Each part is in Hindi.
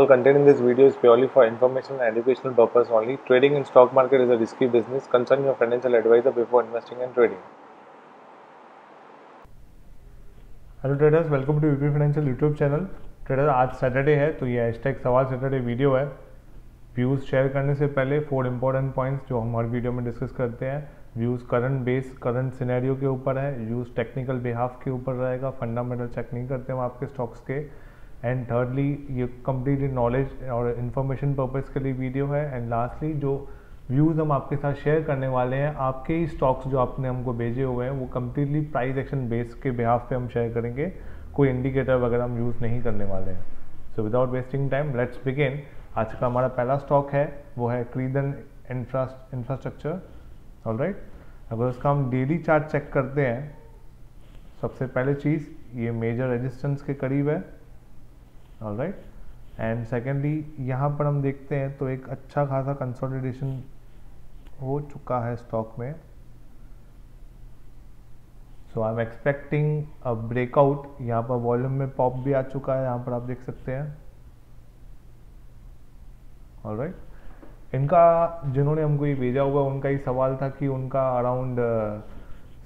All content in this video is purely for information and educational purpose only. Trading in stock market is a risky business. Consult your financial advisor before investing and trading. Hello traders welcome to UP financial YouTube channel trader आज सैटरडे है तो ये हैशटैग सवाल सैटरडे वीडियो है। व्यूज़ शेयर करने से पहले फोर इंपॉर्टेंट पॉइंट्स जो हम हर वीडियो में डिस्कस करते हैं। Views current base current scenario के ऊपर है। व्यूज़ टेक्निकल बिहाफ के ऊपर रहेगा। फंडामेंटल चेक नहीं करते हम आपके स्टॉक्स के। एंड थर्डली ये कम्प्लीटली नॉलेज और इन्फॉर्मेशन पर्पज़ के लिए वीडियो है. एंड लास्टली जो व्यूज़ हम आपके साथ शेयर करने वाले हैं, आपके ही स्टॉक्स जो आपने हमको भेजे हुए हैं, वो कम्प्लीटली प्राइस एक्शन बेस के बिहाफ पे हम शेयर करेंगे. कोई इंडिकेटर वगैरह हम यूज़ नहीं करने वाले हैं. So without wasting time let's begin आज का हमारा पहला स्टॉक है, वो है क्रीदन इंफ्रास्ट्रक्चर ऑल राइट अगर उसका हम डेली चार्ट चेक करते हैं. सबसे पहले चीज़, ये मेजर रेजिस्टेंस के करीब है. ऑल राइट एंड सेकेंडली यहाँ पर हम देखते हैं तो एक अच्छा खासा कंसोलिडेशन हो चुका है स्टॉक में। So I am expecting a breakout यहाँ पर वॉल्यूम में पॉप भी आ चुका है, यहाँ पर आप देख सकते हैं। All right right? इनका, जिन्होंने हमको ये भेजा हुआ, उनका ही सवाल था कि उनका अराउंड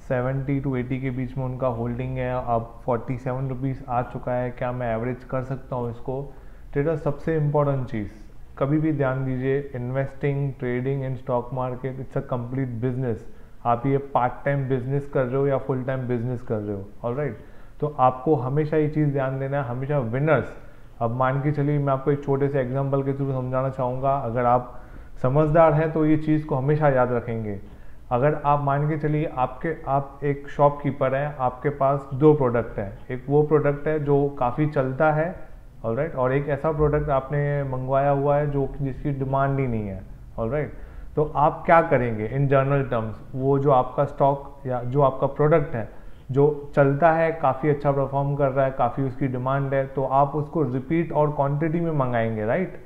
सेवेंटी टू एटी के बीच में उनका होल्डिंग है। अब फोर्टी सेवन रुपीज़ आ चुका है। क्या मैं एवरेज कर सकता हूँ इसको? ट्रेडर सबसे इम्पोर्टेंट चीज़। कभी भी ध्यान दीजिए investing trading in stock market it's a complete business आप ये पार्ट टाइम बिज़नेस कर रहे हो या फुल टाइम बिज़नेस कर रहे हो? ऑल राइट तो आपको हमेशा ये चीज़ ध्यान देना है। हमेशा विनर्स अब मान के चलिए, मैं आपको एक छोटे से एग्ज़ाम्पल के थ्रू समझाना चाहूँगा। अगर आप समझदार हैं तो ये चीज़ को हमेशा याद रखेंगे। अगर आप मान के चलिए आपके, आप एक शॉपकीपर हैं, आपके पास दो प्रोडक्ट हैं। एक वो प्रोडक्ट है जो काफ़ी चलता है ऑल राइट और एक ऐसा प्रोडक्ट आपने मंगवाया हुआ है जो जिसकी डिमांड ही नहीं है ऑल राइट तो आप क्या करेंगे इन जनरल टर्म्स वो जो आपका स्टॉक या जो आपका प्रोडक्ट है, जो चलता है, काफ़ी अच्छा परफॉर्म कर रहा है, काफ़ी उसकी डिमांड है तो आप उसको रिपीट और क्वांटिटी में मंगाएँगे राइट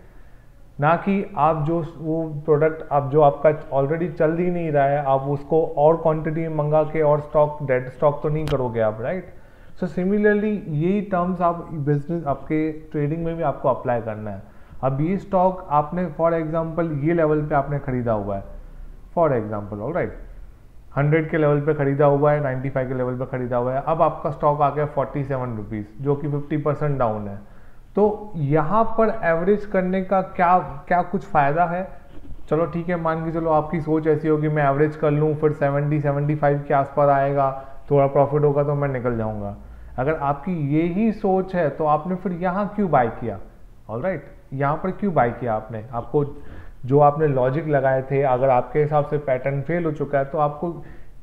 ना कि आप जो वो प्रोडक्ट आप जो आपका ऑलरेडी चल ही नहीं रहा है, आप उसको और क्वांटिटी में मंगा के और स्टॉक डेड स्टॉक तो नहीं करोगे आप राइट सो सिमिलरली यही टर्म्स आप बिज़नेस आपके ट्रेडिंग में भी आपको अप्लाई करना है। अब ये स्टॉक आपने फॉर एग्जांपल ये लेवल पे आपने खरीदा हुआ है। For example all right hundred के लेवल पे खरीदा हुआ है नाइन्टी फाइव के लेवल पे खरीदा हुआ है। अब आपका स्टॉक आ गया फोर्टी सेवन रुपीज़ जो कि फिफ्टी परसेंट डाउन है। तो यहाँ पर एवरेज करने का क्या क्या कुछ फ़ायदा है? चलो ठीक है, मान के चलो आपकी सोच ऐसी होगी, मैं एवरेज कर लूँ, फिर सेवेंटी सेवेंटी फाइव के आसपास आएगा, थोड़ा प्रॉफिट होगा तो मैं निकल जाऊँगा। अगर आपकी यही सोच है तो आपने फिर यहाँ क्यों बाय किया? All right? यहाँ पर क्यों बाय किया आपने? आपको जो आपने लॉजिक लगाए थे, अगर आपके हिसाब से पैटर्न फेल हो चुका है तो आपको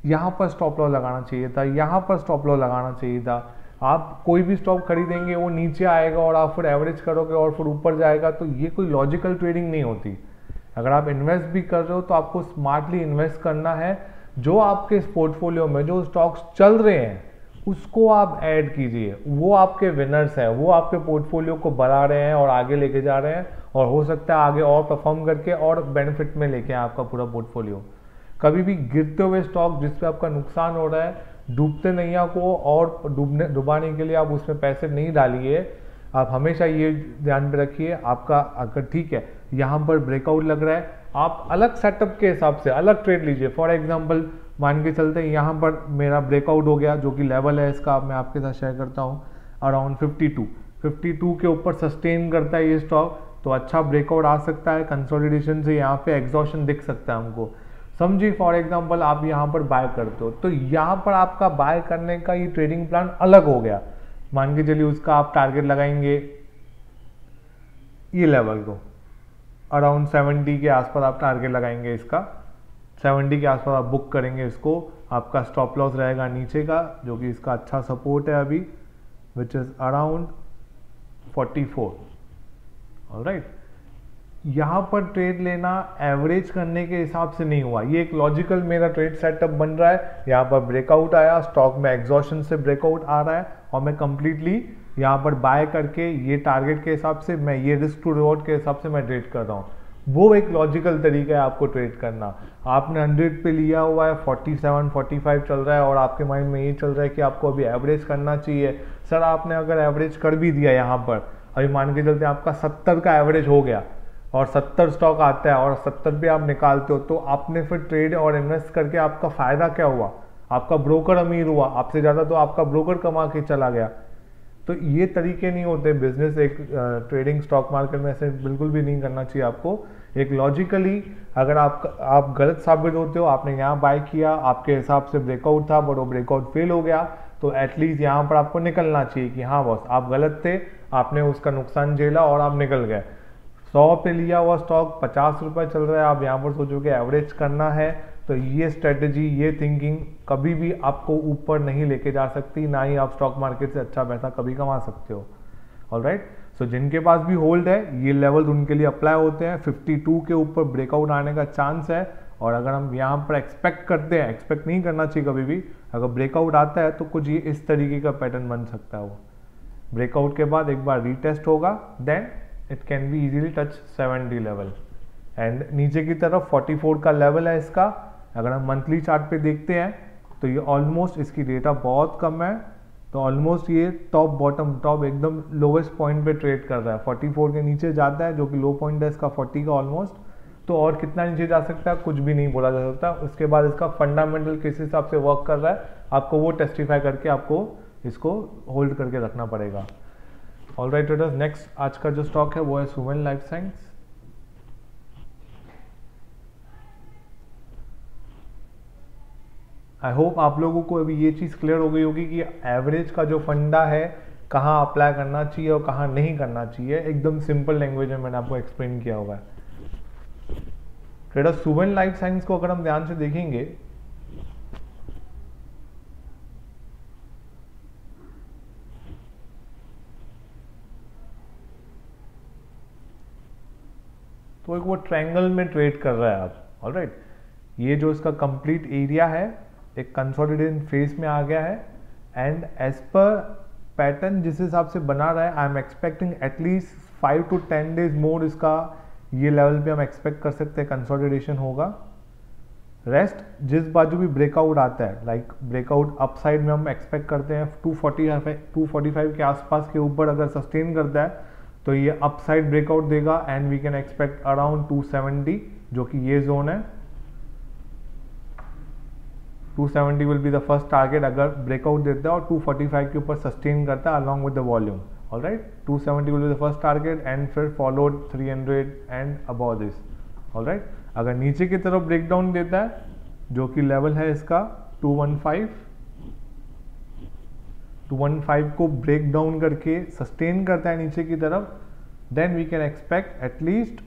यहाँ पर स्टॉप लॉ लगाना चाहिए था, यहाँ पर स्टॉप लॉ लगाना चाहिए था। आप कोई भी स्टॉक खरीदेंगे, वो नीचे आएगा और आप फिर एवरेज करोगे और फिर ऊपर जाएगा तो ये कोई लॉजिकल ट्रेडिंग नहीं होती। अगर आप इन्वेस्ट भी कर रहे हो तो आपको स्मार्टली इन्वेस्ट करना है। जो आपके इस पोर्टफोलियो में जो स्टॉक्स चल रहे हैं, उसको आप ऐड कीजिए। वो आपके विनर्स हैं, वो आपके पोर्टफोलियो को बढ़ा रहे हैं और आगे लेके जा रहे हैं और हो सकता है आगे और परफॉर्म करके और बेनिफिट में लेके आपका पूरा पोर्टफोलियो कभी भी गिरते हुए स्टॉक जिसपे आपका नुकसान हो रहा है डूबते नैया को और डूबने, डुबाने के लिए आप उसमें पैसे नहीं डालिए। आप हमेशा ये ध्यान में रखिए, आपका अगर ठीक है, यहाँ पर ब्रेकआउट लग रहा है, आप अलग सेटअप के हिसाब से, अलग ट्रेड लीजिए। फॉर एग्ज़ाम्पल मान के चलते हैं, यहाँ पर मेरा ब्रेकआउट हो गया, जो कि लेवल है इसका, मैं आपके साथ शेयर करता हूँ अराउंड 52 52 के ऊपर सस्टेन करता है ये स्टॉक तो अच्छा ब्रेकआउट आ सकता है कंसोलिडेशन से यहाँ पे एग्जॉशन दिख सकता है हमको। समझिए फॉर एग्जांपल आप यहाँ पर बाय करते हो तो यहाँ पर आपका बाय करने का ये ट्रेडिंग प्लान अलग हो गया। मान के चलिए, उसका आप टारगेट लगाएँगे, ये लेवल को। अराउंड 70 के आसपास आप टारगेट लगाएँगे इसका। 70 के आसपास आप बुक करेंगे इसको, आपका स्टॉप लॉस रहेगा नीचे का, जो कि इसका अच्छा सपोर्ट है अभी विच इज़ अराउंड 44 राइट यहाँ पर ट्रेड लेना एवरेज करने के हिसाब से नहीं हुआ। ये एक लॉजिकल मेरा ट्रेड सेटअप बन रहा है। यहाँ पर ब्रेकआउट आया स्टॉक में एग्जॉशन से ब्रेकआउट आ रहा है और मैं कंप्लीटली यहाँ पर बाय करके ये टारगेट के हिसाब से मैं, ये रिस्क टू रिवॉर्ड के हिसाब से मैं ट्रेड कर रहा हूँ। वो एक लॉजिकल तरीका है आपको ट्रेड करना। आपने हंड्रेड पे लिया हुआ है फोर्टी सेवन फोर्टी फाइव चल रहा है और आपके माइंड में ये चल रहा है कि आपको अभी एवरेज करना चाहिए। सर आपने अगर एवरेज कर भी दिया यहाँ पर, अभी मान के चलते आपका सत्तर का एवरेज हो गया। और सत्तर स्टॉक आता है और सत्तर भी आप निकालते हो तो आपने फिर ट्रेड और इन्वेस्ट करके आपका फ़ायदा क्या हुआ? आपका ब्रोकर अमीर हुआ। आपसे ज़्यादा तो आपका ब्रोकर कमा के चला गया। तो ये तरीके नहीं होते। बिज़नेस एक ट्रेडिंग स्टॉक मार्केट में ऐसे बिल्कुल भी नहीं करना चाहिए आपको। एक लॉजिकली अगर आप आप गलत साबित होते हो, आपने यहाँ बाय किया, आपके हिसाब से ब्रेकआउट था बट वो ब्रेकआउट फेल हो गया तो एटलीस्ट यहाँ पर आपको निकलना चाहिए कि हाँ बॉस आप गलत थे, आपने उसका नुकसान झेला और आप निकल गए। सौ पे लिया हुआ स्टॉक पचास रुपये चल रहा है। आप यहाँ पर सोचोगे एवरेज करना है तो ये स्ट्रेटजी ये थिंकिंग कभी भी आपको ऊपर नहीं लेके जा सकती, ना ही आप स्टॉक मार्केट से अच्छा पैसा कभी कमा सकते हो। ऑल राइट सो जिनके पास भी होल्ड है, ये लेवल उनके लिए अप्लाई होते हैं। 52 के ऊपर ब्रेकआउट आने का चांस है। और अगर हम यहाँ पर एक्सपेक्ट करते हैं एक्सपेक्ट नहीं करना चाहिए कभी भी, अगर ब्रेकआउट आता है तो कुछ ये इस तरीके का पैटर्न बन सकता है वो। ब्रेकआउट के बाद एक बार रीटेस्ट होगा then it can be easily touch 70 level and नीचे की तरफ़ 44 का लेवल है इसका। अगर हम मंथली चार्ट पे देखते हैं तो ये ऑलमोस्ट इसकी डेटा बहुत कम है। तो ऑलमोस्ट ये टॉप बॉटम टॉप एकदम लोवेस्ट पॉइंट पे ट्रेड कर रहा है। 44 के नीचे जाता है, जो कि लो पॉइंट है, इसका 40 का ऑलमोस्ट तो और कितना नीचे जा सकता है? कुछ भी नहीं बोला जा सकता। उसके बाद इसका फंडामेंटल किस हिसाब से वर्क कर रहा है, आपको वो टेस्टिफाई करके आपको इसको होल्ड करके रखना पड़ेगा। ऑल राइट ट्रेडर्स नेक्स्ट आज का जो स्टॉक है, वो है Suven life science I hope आप लोगों को अभी ये चीज़ क्लियर हो गई होगी कि एवरेज का जो फंडा है, कहाँ अप्लाई करना चाहिए और कहाँ नहीं करना चाहिए। एकदम सिंपल लैंग्वेज में मैंने आपको एक्सप्लेन किया हुआ है। ट्रेडर सुवन लाइफ साइंस को अगर हम ध्यान से देखेंगे तो एक वो ट्रायंगल में ट्रेड कर रहा है आप ऑल राइट ये जो इसका कंप्लीट एरिया है, एक कंसोलिडेशन फ़ेज़ में आ गया है एंड एज पर पैटर्न जिस हिसाब से बना रहा है I am expecting at least five to ten days more इसका ये लेवल पे हम एक्सपेक्ट कर सकते हैं कंसोलिडेशन होगा। रेस्ट जिस बाजू भी ब्रेकआउट आता है लाइक ब्रेकआउट अपसाइड में हम एक्सपेक्ट करते हैं 240 245 के आसपास के ऊपर अगर सस्टेन करता है तो ये अपसाइड ब्रेकआउट देगा and we can expect around 270 जो कि ये जोन है। 270 will be the first target अगर ब्रेकआउट देता है और 245 के ऊपर सस्टेन करता है along with the volume all right 270 will be the first target and फिर followed 300 and above this all right अगर नीचे की तरफ़ ब्रेक डाउन देता है, जो कि लेवल है इसका 215 215 को ब्रेक डाउन करके सस्टेन करता है नीचे की तरफ़ then we can expect at least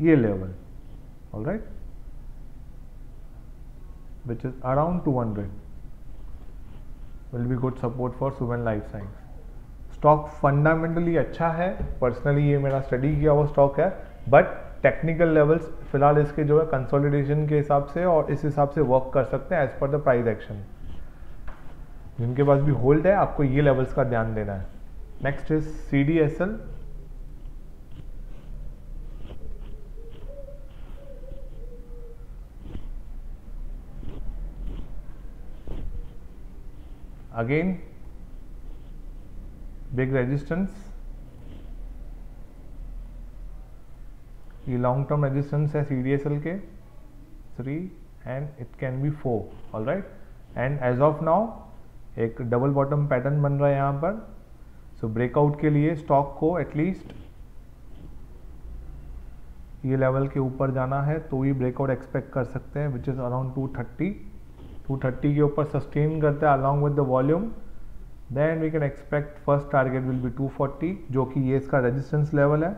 ये level all right which is around 200 will be good support for Suven Life Science. Stock fundamentally अच्छा है. पर्सनली ये मेरा स्टडी किया हुआ स्टॉक है. बट टेक्निकल लेवल्स फ़िलहाल इसके जो है कंसोलिडेशन के हिसाब से और इस हिसाब से वर्क कर सकते हैं as per the price action जिनके पास भी होल्ड है, आपको ये लेवल्स का ध्यान देना है। Next is C D S L again, big resistance. ये लॉन्ग टर्म रेजिस्टेंस है सी डी एस एल के। Three and it can be four all right and as of now एक डबल बॉटम पैटर्न बन रहा है यहाँ पर। सो so ब्रेकआउट के लिए स्टॉक को एटलीस्ट ये लेवल के ऊपर जाना है तो ही ब्रेकआउट एक्सपेक्ट कर सकते हैं which is around two thirty 230 के ऊपर सस्टेन करता है along with the volume then we can expect first target will be 240 जो कि ये इसका रेजिस्टेंस लेवल है।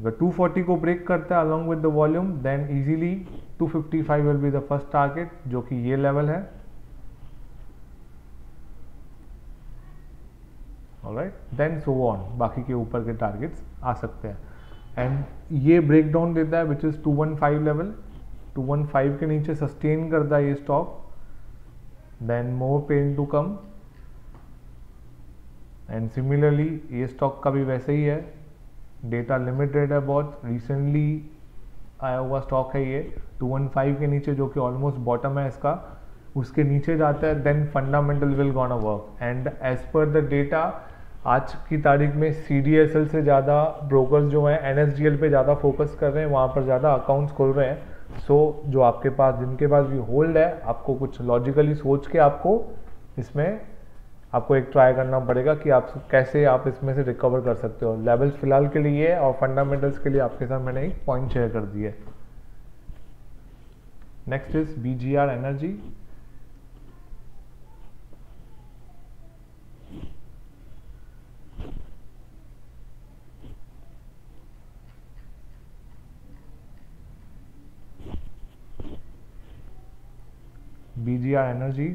अगर 240 को ब्रेक करता है along with the volume then easily 255 will be the first target जो कि ये लेवल है। राइट देन सो ऑन बाकी के ऊपर के टारगेट्स आ सकते हैं. एंड ये ब्रेक डाउन देता है विच इज़ 215 लेवल 215 के नीचे सस्टेन करता है ये stock then more pain to come and similarly ये स्टॉक का भी वैसे ही है. डेटा लिमिटेड है बहुत. रिसेंटली आया हुआ स्टॉक है ये. 215 के नीचे जो कि ऑलमोस्ट बॉटम है इसका, उसके नीचे जाता है. Then fundamental will gonna work and as per the data आज की तारीख में CDSL से ज़्यादा ब्रोकर्स जो हैं एनएसडीएल पे ज़्यादा फोकस कर रहे हैं वहाँ पर ज़्यादा अकाउंट्स खोल रहे हैं। सो so, जो आपके पास जिनके पास भी होल्ड है आपको कुछ लॉजिकली सोच के आपको इसमें आपको एक ट्राई करना पड़ेगा कि आप कैसे आप इसमें से रिकवर कर सकते हो। लेवल्स फ़िलहाल के लिए और फंडामेंटल्स के लिए आपके साथ मैंने एक पॉइंट शेयर कर दिए next is R energy BGR energy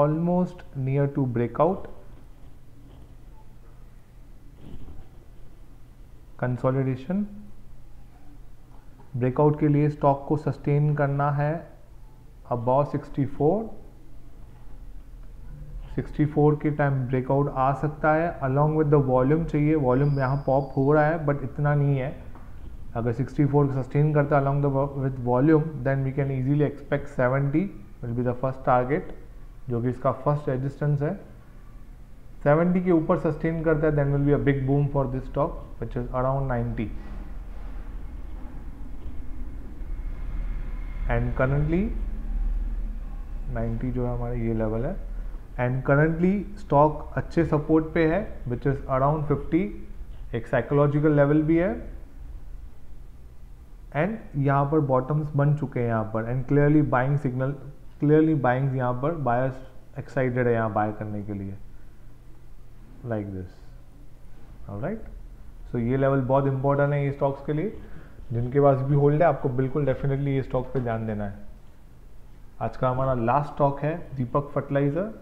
almost near to breakout consolidation breakout के लिए स्टॉक को सस्टेन करना है अबाउ 64 64 के टाइम ब्रेकआउट आ सकता है अलोंग विद द वॉल्यूम चाहिए। वॉल्यूम यहाँ पॉप हो रहा है बट इतना नहीं है। अगर 64 सस्टेन करता है along the with volume then we can easily expect 70 will be the first target जो कि इसका फ़र्स्ट रेजिस्टेंस है। 70 के ऊपर सस्टेन करता है then will be a big boom for this stock which is around 90 and currently 90 जो है हमारा, ये लेवल है। एंड करंटली स्टॉक अच्छे सपोर्ट पे है विच इज़ अराउंड 50 एक साइकोलॉजिकल लेवल भी है। एंड यहाँ पर बॉटम्स बन चुके हैं यहाँ पर. And clearly buying signal clearly buying यहाँ पर बायर्स एक्साइटेड है यहाँ बाय करने के लिए. लाइक दिस राइट सो ये लेवल बहुत इंपॉर्टेंट है ये स्टॉक्स के लिए. जिनके पास भी होल्ड है, आपको बिल्कुल डेफिनेटली ये स्टॉक पे ध्यान देना है. आज का हमारा लास्ट स्टॉक है Deepak fertiliser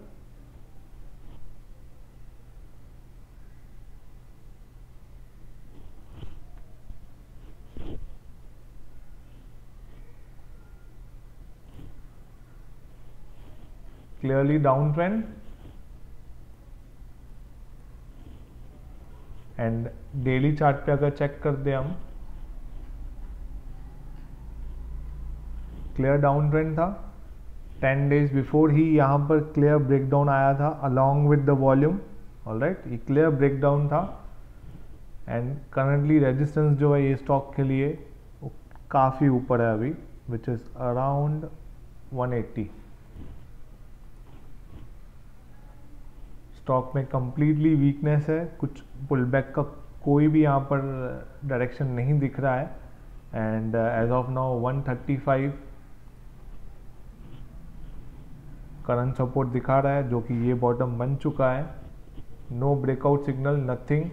clearly downtrend. And daily chart पे अगर चेक कर दे हम क्लियर डाउन ट्रेंड था. 10 डेज़ बिफोर ही यहाँ पर क्लियर ब्रेकडाउन आया था along with the volume all right ये क्लियर ब्रेकडाउन था. एंड करंटली रेजिस्टेंस जो है ये स्टॉक के लिए काफ़ी ऊपर है अभी विच इज़ अराउंड 180 स्टॉक में कम्प्लीटली वीकनेस है, कुछ पुल बैक का कोई भी यहाँ पर डायरेक्शन नहीं दिख रहा है। And as of now 135 current support दिखा रहा है, जो कि ये बॉटम बन चुका है। No breakout signal nothing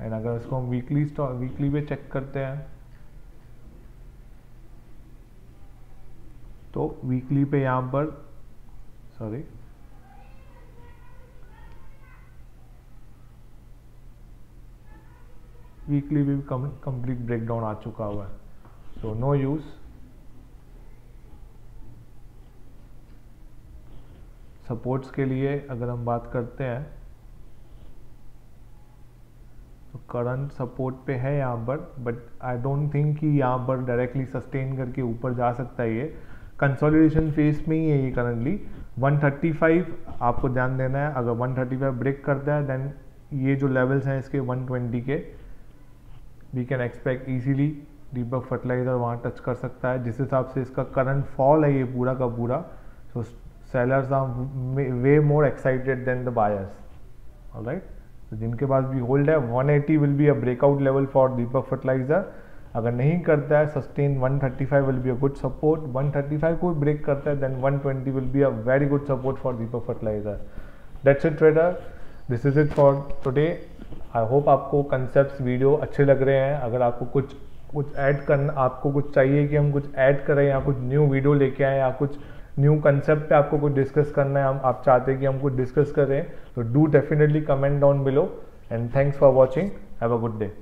and अगर इसको हम वीकली स्टॉक वीकली पे चेक करते हैं तो वीकली पे यहाँ पर सॉरी वीकली भी कंप्लीट ब्रेकडाउन आ चुका हुआ है। सो नो यूज़ सपोर्ट्स के लिए अगर हम बात करते हैं तो करंट सपोर्ट पे है यहाँ पर बट आई डोंट थिंक कि यहाँ पर डायरेक्टली सस्टेन करके ऊपर जा सकता है ये। कंसोलिडेशन फ़ेज़ में ही है ये करंटली 135 आपको ध्यान देना है। अगर 135 ब्रेक करता है देन ये जो लेवल्स हैं इसके 120 के we can expect easily Deepak fertiliser वहाँ टच कर सकता है। जिस हिसाब से इसका करंट फॉल है ये पूरा का पूरा so sellers are way more excited than the buyers right तो जिनके पास भी होल्ड है 180 will be a breakout level for Deepak fertiliser अगर नहीं करता है sustain 135 will be a good support 135 को ब्रेक करता है then 120 will be a very good support for Deepak fertiliser that's it trader this is it for today I hope आपको कंसेप्ट वीडियो अच्छे लग रहे हैं। अगर आपको कुछ कुछ ऐड करना, आपको कुछ चाहिए कि हम कुछ ऐड करें या कुछ न्यू वीडियो लेके आए या कुछ न्यू कंसेप्ट पे आपको कुछ डिस्कस करना है, हम, आप चाहते हैं कि हम कुछ डिस्कस करें तो do definitely comment down below and thanks for watching have a good day